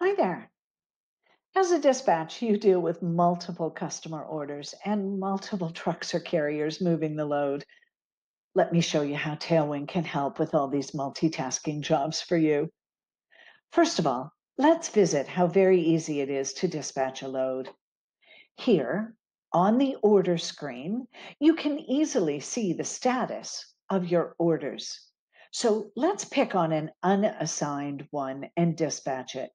Hi there. As a dispatch, you deal with multiple customer orders and multiple trucks or carriers moving the load. Let me show you how Tailwind can help with all these multitasking jobs for you. First of all, let's visit how very easy it is to dispatch a load. Here, on the order screen, you can easily see the status of your orders. So let's pick on an unassigned one and dispatch it.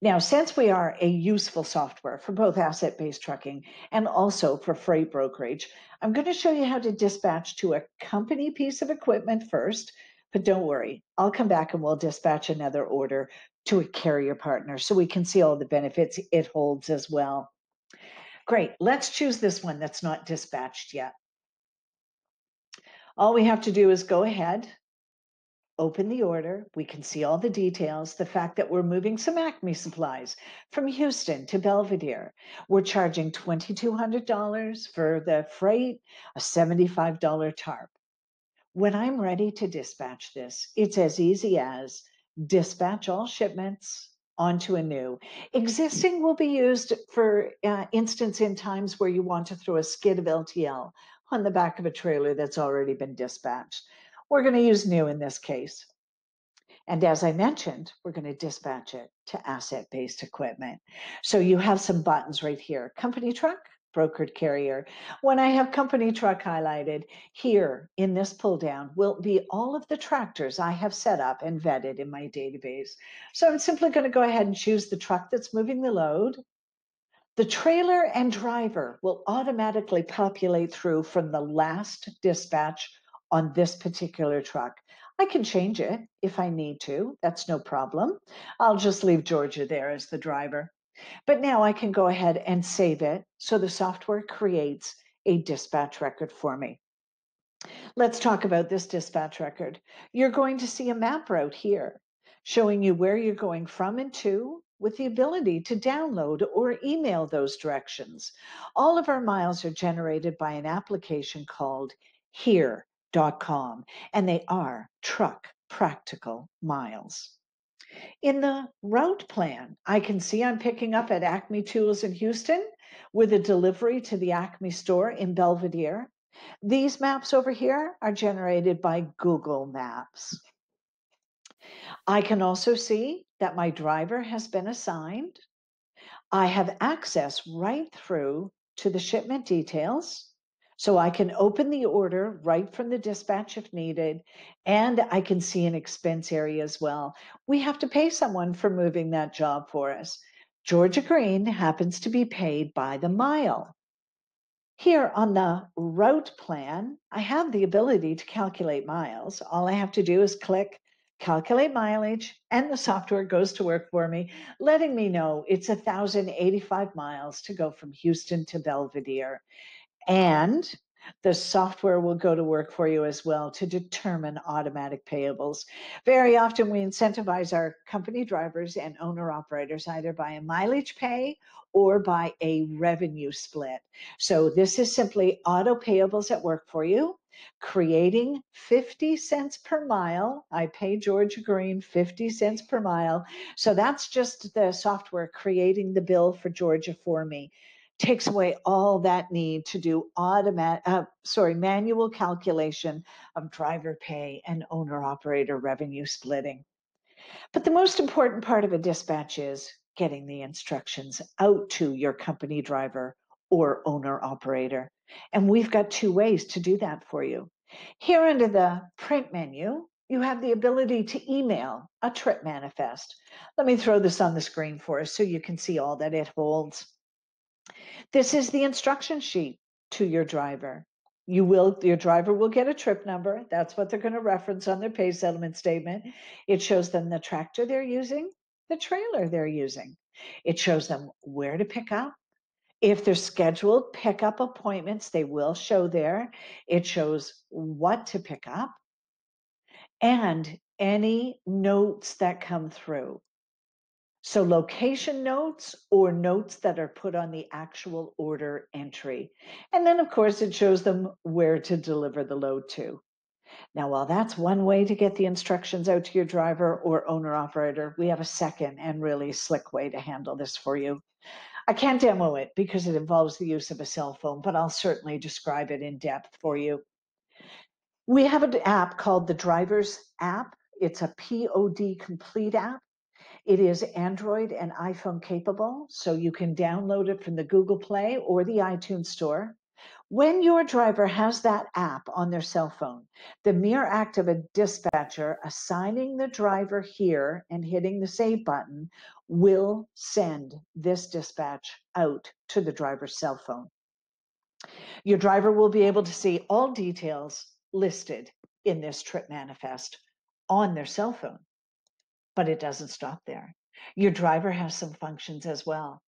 Now, since we are a useful software for both asset-based trucking and also for freight brokerage, I'm going to show you how to dispatch to a company piece of equipment first, but don't worry, I'll come back and we'll dispatch another order to a carrier partner so we can see all the benefits it holds as well. Great, let's choose this one that's not dispatched yet. All we have to do is go ahead, open the order. We can see all the details. The fact that we're moving some Acme supplies from Houston to Belvidere. We're charging $2,200 for the freight, a $75 tarp. When I'm ready to dispatch this, it's as easy as dispatch all shipments onto a new. Existing will be used for uh, instance in times where you want to throw a skid of LTL on the back of a trailer that's already been dispatched. We're going to use new in this case. And as I mentioned, we're going to dispatch it to asset-based equipment. So you have some buttons right here, company truck, brokered carrier. When I have company truck highlighted, here in this pull down will be all of the tractors I have set up and vetted in my database. So I'm simply going to go ahead and choose the truck that's moving the load. The trailer and driver will automatically populate through from the last dispatch on this particular truck. I can change it if I need to. That's no problem. I'll just leave Georgia there as the driver. But now I can go ahead and save it so the software creates a dispatch record for me. Let's talk about this dispatch record. You're going to see a map route here showing you where you're going from and to with the ability to download or email those directions. All of our miles are generated by an application called Here com, and they are truck practical miles. In the route plan, I can see I'm picking up at Acme Tools in Houston with a delivery to the Acme store in Belvidere. These maps over here are generated by Google Maps. I can also see that my driver has been assigned. I have access right through to the shipment details. So I can open the order right from the dispatch if needed, and I can see an expense area as well. We have to pay someone for moving that job for us. Georgia Green happens to be paid by the mile. Here on the route plan, I have the ability to calculate miles. All I have to do is click calculate mileage, and the software goes to work for me, letting me know it's 1,085 miles to go from Houston to Belvidere. And the software will go to work for you as well to determine automatic payables. Very often, we incentivize our company drivers and owner operators either by a mileage pay or by a revenue split. So, this is simply auto payables at work for you, creating 50 cents per mile. I pay Georgia Green 50 cents per mile. So, that's just the software creating the bill for Georgia for me takes away all that need to do automatic, uh, sorry, manual calculation of driver pay and owner operator revenue splitting. But the most important part of a dispatch is getting the instructions out to your company driver or owner operator. And we've got two ways to do that for you. Here under the print menu, you have the ability to email a trip manifest. Let me throw this on the screen for us so you can see all that it holds. This is the instruction sheet to your driver. You will, your driver will get a trip number. That's what they're going to reference on their pay settlement statement. It shows them the tractor they're using, the trailer they're using. It shows them where to pick up. If they're scheduled pickup appointments, they will show there. It shows what to pick up and any notes that come through. So location notes or notes that are put on the actual order entry. And then of course it shows them where to deliver the load to. Now, while that's one way to get the instructions out to your driver or owner operator, we have a second and really slick way to handle this for you. I can't demo it because it involves the use of a cell phone, but I'll certainly describe it in depth for you. We have an app called the Drivers app. It's a POD complete app. It is Android and iPhone capable, so you can download it from the Google Play or the iTunes Store. When your driver has that app on their cell phone, the mere act of a dispatcher assigning the driver here and hitting the save button will send this dispatch out to the driver's cell phone. Your driver will be able to see all details listed in this trip manifest on their cell phone. But it doesn't stop there. Your driver has some functions as well.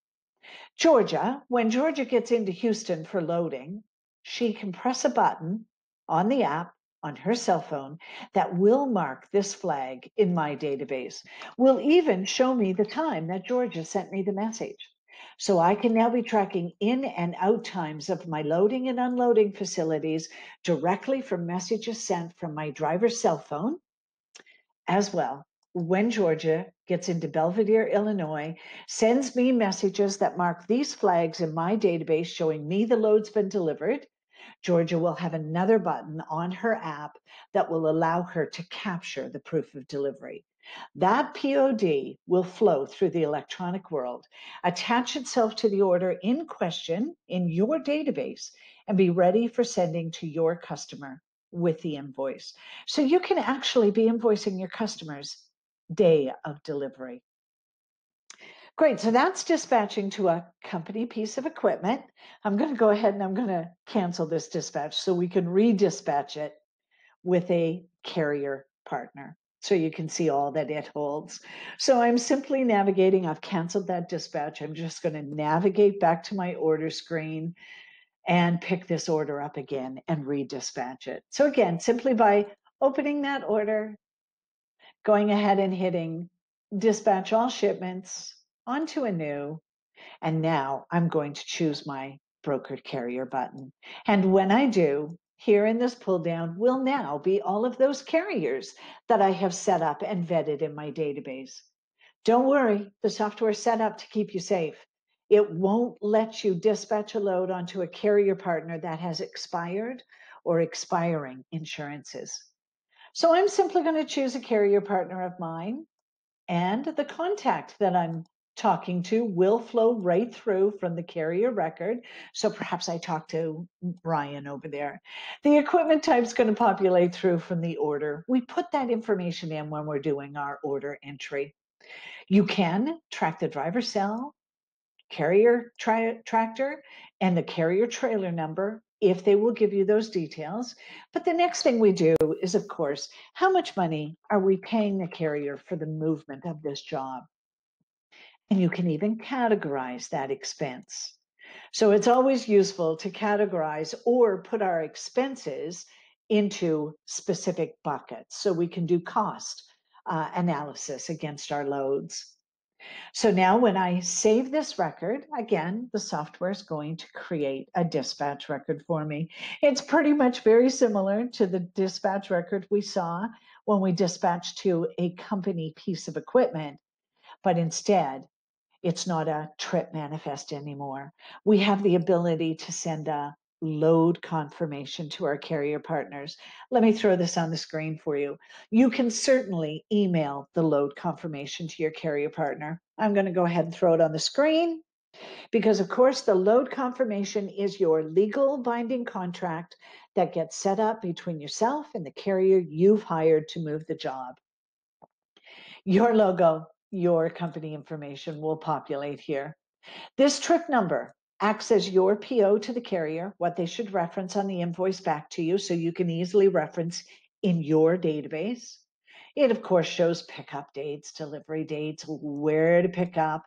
Georgia, when Georgia gets into Houston for loading, she can press a button on the app on her cell phone that will mark this flag in my database, will even show me the time that Georgia sent me the message. So I can now be tracking in and out times of my loading and unloading facilities directly from messages sent from my driver's cell phone as well. When Georgia gets into Belvidere, Illinois, sends me messages that mark these flags in my database showing me the load's been delivered, Georgia will have another button on her app that will allow her to capture the proof of delivery. That POD will flow through the electronic world, attach itself to the order in question in your database, and be ready for sending to your customer with the invoice. So you can actually be invoicing your customers day of delivery. Great, so that's dispatching to a company piece of equipment. I'm going to go ahead and I'm going to cancel this dispatch so we can redispatch it with a carrier partner so you can see all that it holds. So I'm simply navigating, I've canceled that dispatch. I'm just going to navigate back to my order screen and pick this order up again and redispatch it. So again, simply by opening that order, going ahead and hitting dispatch all shipments onto a new, and now I'm going to choose my brokered carrier button. And when I do, here in this pull down will now be all of those carriers that I have set up and vetted in my database. Don't worry, the software is set up to keep you safe. It won't let you dispatch a load onto a carrier partner that has expired or expiring insurances. So I'm simply going to choose a carrier partner of mine and the contact that I'm talking to will flow right through from the carrier record. So perhaps I talk to Brian over there. The equipment type is going to populate through from the order. We put that information in when we're doing our order entry. You can track the driver cell, carrier tra tractor, and the carrier trailer number if they will give you those details. But the next thing we do is, of course, how much money are we paying the carrier for the movement of this job? And you can even categorize that expense. So it's always useful to categorize or put our expenses into specific buckets so we can do cost uh, analysis against our loads. So now when I save this record, again, the software is going to create a dispatch record for me. It's pretty much very similar to the dispatch record we saw when we dispatched to a company piece of equipment, but instead, it's not a trip manifest anymore. We have the ability to send a load confirmation to our carrier partners. Let me throw this on the screen for you. You can certainly email the load confirmation to your carrier partner. I'm going to go ahead and throw it on the screen because, of course, the load confirmation is your legal binding contract that gets set up between yourself and the carrier you've hired to move the job. Your logo, your company information will populate here. This trip number acts as your PO to the carrier, what they should reference on the invoice back to you so you can easily reference in your database. It, of course, shows pickup dates, delivery dates, where to pick up.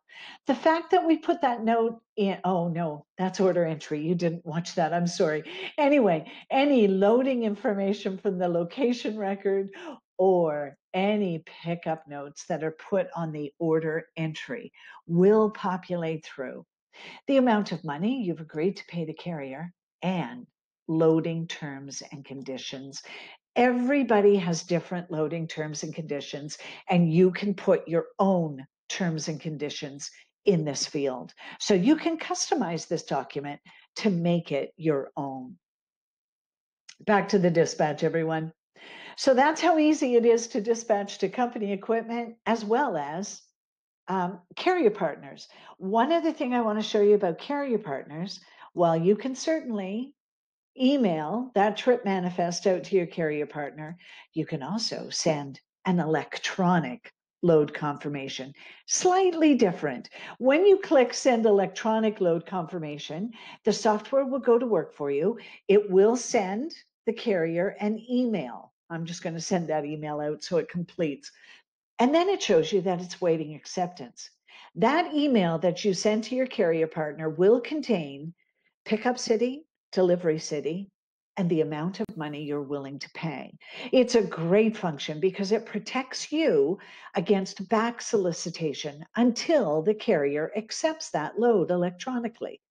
The fact that we put that note in, oh no, that's order entry. You didn't watch that. I'm sorry. Anyway, any loading information from the location record or any pickup notes that are put on the order entry will populate through the amount of money you've agreed to pay the carrier, and loading terms and conditions. Everybody has different loading terms and conditions, and you can put your own terms and conditions in this field. So you can customize this document to make it your own. Back to the dispatch, everyone. So that's how easy it is to dispatch to company equipment as well as um, carrier partners. One other thing I want to show you about carrier partners, while you can certainly email that trip manifest out to your carrier partner, you can also send an electronic load confirmation. Slightly different. When you click send electronic load confirmation, the software will go to work for you. It will send the carrier an email. I'm just going to send that email out so it completes. And then it shows you that it's waiting acceptance. That email that you send to your carrier partner will contain pickup city, delivery city, and the amount of money you're willing to pay. It's a great function because it protects you against back solicitation until the carrier accepts that load electronically.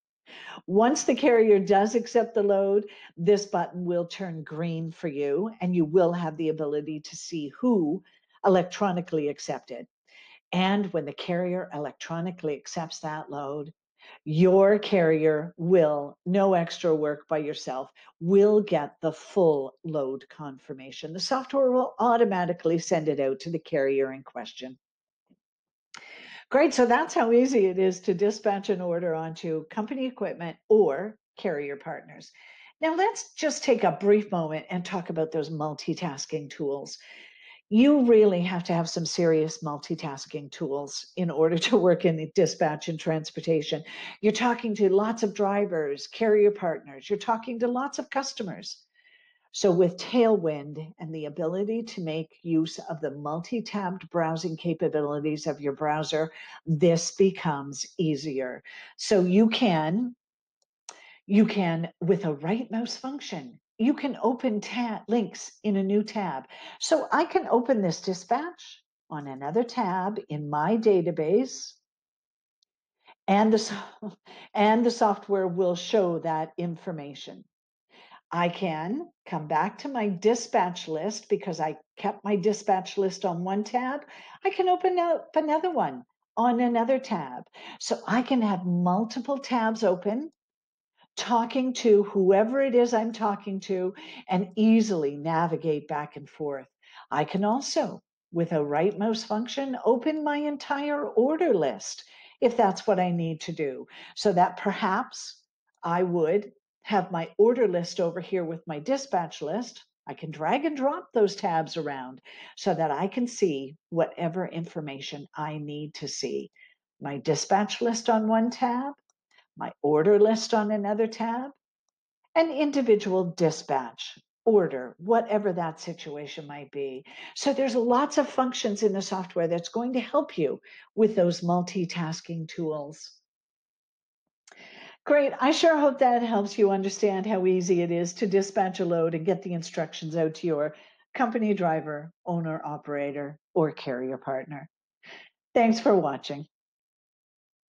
Once the carrier does accept the load, this button will turn green for you and you will have the ability to see who electronically accepted. And when the carrier electronically accepts that load, your carrier will, no extra work by yourself, will get the full load confirmation. The software will automatically send it out to the carrier in question. Great, so that's how easy it is to dispatch an order onto company equipment or carrier partners. Now let's just take a brief moment and talk about those multitasking tools you really have to have some serious multitasking tools in order to work in dispatch and transportation. You're talking to lots of drivers, carrier partners, you're talking to lots of customers. So, with Tailwind and the ability to make use of the multi tabbed browsing capabilities of your browser, this becomes easier. So, you can you can, with a right mouse function, you can open tab links in a new tab. So I can open this dispatch on another tab in my database and the, and the software will show that information. I can come back to my dispatch list because I kept my dispatch list on one tab. I can open up another one on another tab. So I can have multiple tabs open talking to whoever it is I'm talking to and easily navigate back and forth. I can also, with a right mouse function, open my entire order list if that's what I need to do. So that perhaps I would have my order list over here with my dispatch list. I can drag and drop those tabs around so that I can see whatever information I need to see. My dispatch list on one tab, my order list on another tab, and individual dispatch, order, whatever that situation might be. So there's lots of functions in the software that's going to help you with those multitasking tools. Great. I sure hope that helps you understand how easy it is to dispatch a load and get the instructions out to your company driver, owner, operator, or carrier partner. Thanks for watching.